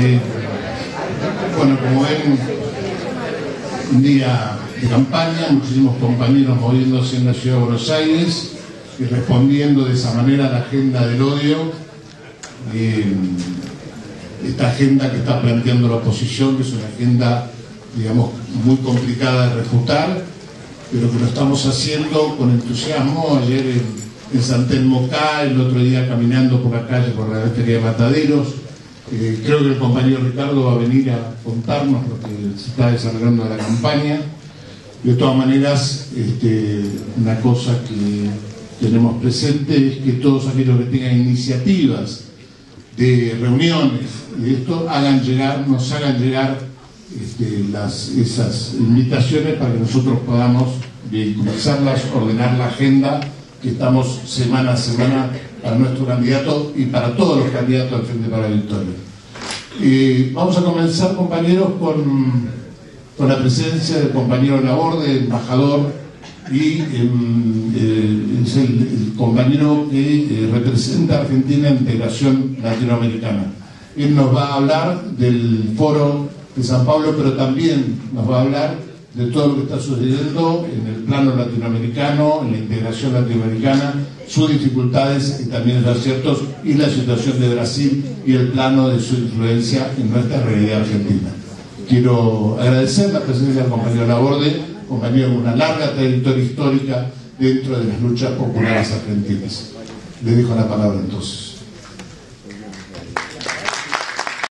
Bueno, como ven, un día de campaña, muchísimos compañeros moviéndose en la ciudad de Buenos Aires y respondiendo de esa manera a la agenda del odio, esta agenda que está planteando la oposición, que es una agenda, digamos, muy complicada de refutar, pero que lo estamos haciendo con entusiasmo. Ayer en, en San Telmo el otro día caminando por la calle, por la Feria de Mataderos, eh, creo que el compañero Ricardo va a venir a contarnos lo que se está desarrollando de la campaña. De todas maneras, este, una cosa que tenemos presente es que todos aquellos que tengan iniciativas de reuniones y esto hagan llegar, nos hagan llegar este, las, esas invitaciones para que nosotros podamos vehiculizarlas, ordenar la agenda que estamos semana a semana para nuestro candidato y para todos los candidatos al Frente para la Victoria. Eh, vamos a comenzar, compañeros, con, con, la presencia del compañero Laborde, embajador, y eh, es el, compañero que eh, representa a Argentina en integración latinoamericana. Él nos va a hablar del foro de San Pablo, pero también nos va a hablar de todo lo que está sucediendo en el plano latinoamericano, en la integración latinoamericana, sus dificultades y también los aciertos y la situación de Brasil y el plano de su influencia en nuestra realidad argentina. Quiero agradecer la presencia del compañero Laborde, compañero con una larga trayectoria histórica dentro de las luchas populares argentinas. Le dejo la palabra entonces.